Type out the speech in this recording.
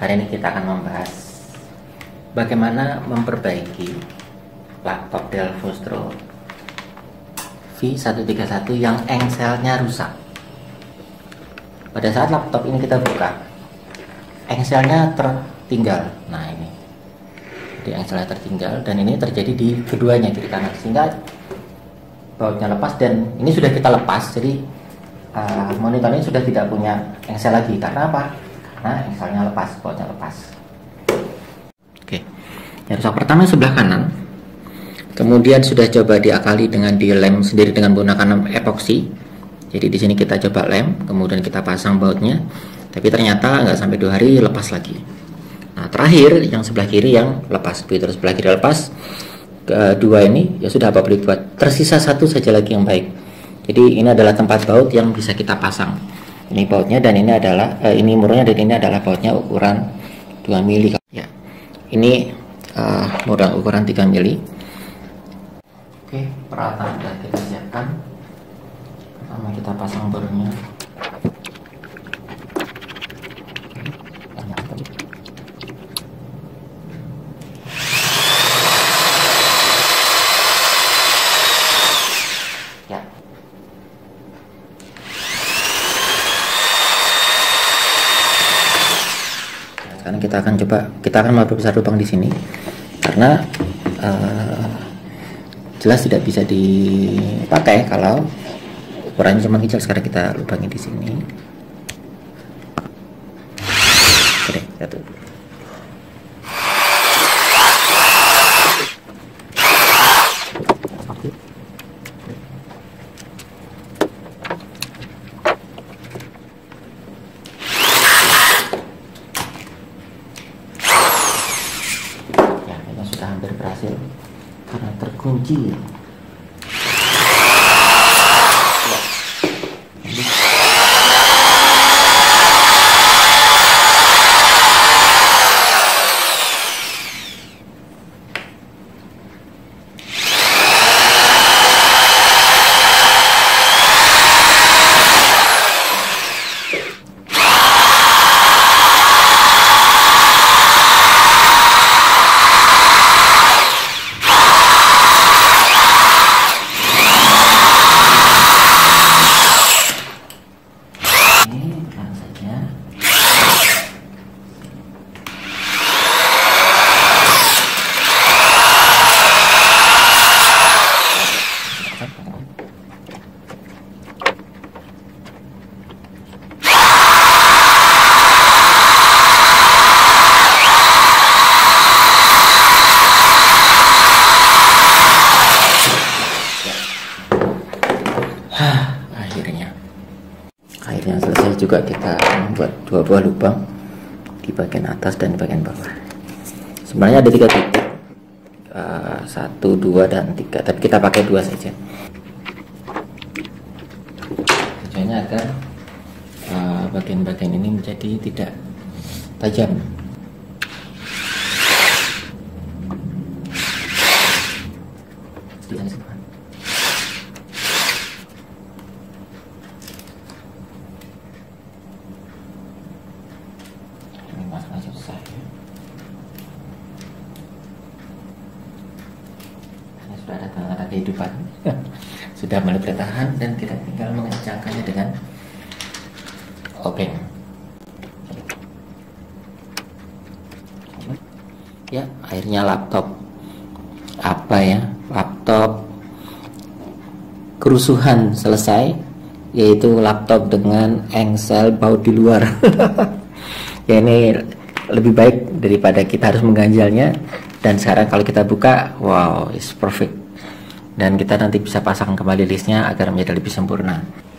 Hari ini kita akan membahas bagaimana memperbaiki laptop Dell Vostro V131 yang engselnya rusak. Pada saat laptop ini kita buka, engselnya tertinggal. Nah ini, jadi engselnya tertinggal dan ini terjadi di keduanya kiri kanan sehingga bautnya lepas dan ini sudah kita lepas jadi uh, monitor ini sudah tidak punya engsel lagi karena apa? Nah, misalnya lepas, bautnya lepas. Oke. Yang rusak pertama sebelah kanan. Kemudian sudah coba diakali dengan di lem sendiri dengan menggunakan epoksi. Jadi di sini kita coba lem, kemudian kita pasang bautnya. Tapi ternyata nggak sampai dua hari lepas lagi. Nah terakhir yang sebelah kiri yang lepas, begitu sebelah kiri lepas. Kedua ini ya sudah apa boleh buat. Tersisa satu saja lagi yang baik. Jadi ini adalah tempat baut yang bisa kita pasang ini bautnya dan ini adalah uh, ini murnya dan ini adalah bautnya ukuran 2 mili. Ya. Ini uh, murah ukuran 3 mili. Oke peralatan sudah kita siapkan. Pertama kita pasang barunya sekarang kita akan coba kita akan memperbesar lubang di sini. Karena uh, jelas tidak bisa dipakai kalau ukurannya cuma kecil. Sekarang kita lubangi di sini. Oke satu hampir berhasil karena terkunci akhirnya akhirnya selesai juga kita membuat dua buah lubang di bagian atas dan di bagian bawah. Sebenarnya ada tiga titik. Uh, satu dua dan tiga. Tapi kita pakai dua saja. Tujuannya agar eh, bagian-bagian uh, ini menjadi tidak tajam selesai ini sudah ada tanda-tanda kehidupan sudah mulai bertahan dan tidak tinggal mengencangkannya dengan obeng. Ya akhirnya laptop. Apa ya? Laptop. Kerusuhan selesai yaitu laptop dengan engsel baut di luar ya ini lebih baik daripada kita harus mengganjalnya. Dan sekarang kalau kita buka wow is perfect. Dan kita nanti bisa pasang kembali listnya agar menjadi lebih sempurna